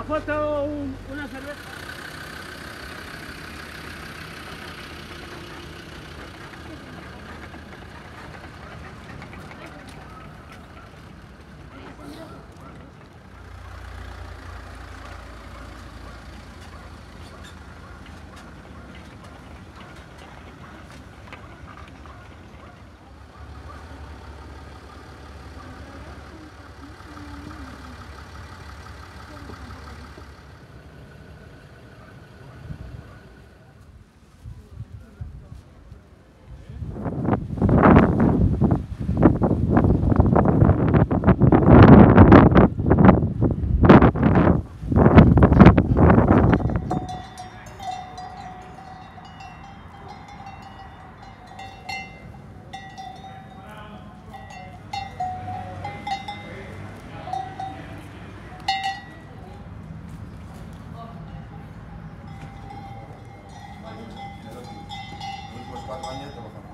la foto, un- una cerveza. Cuatro años trabajando.